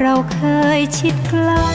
เราเคยชิดใกล้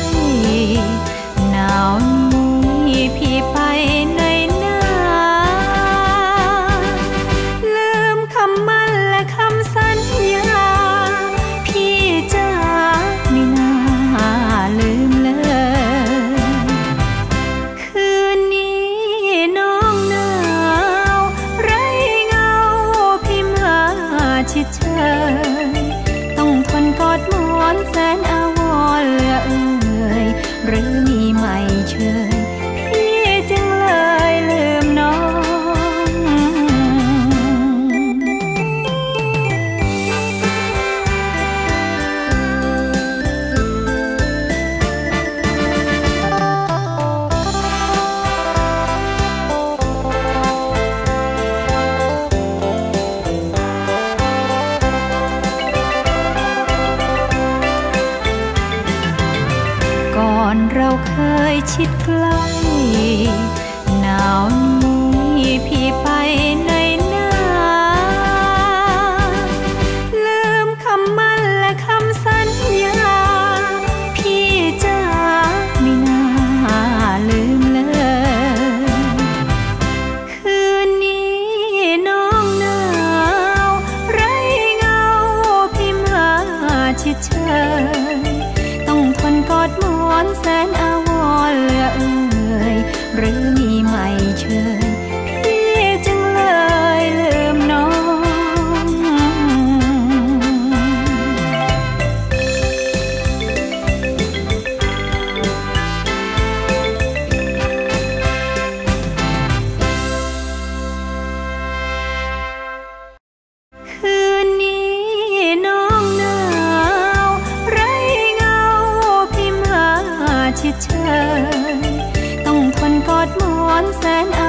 อนเราเคยชิดใกล้หนาว ចិត្តឆើយต้องทนกอดมอนแสนอา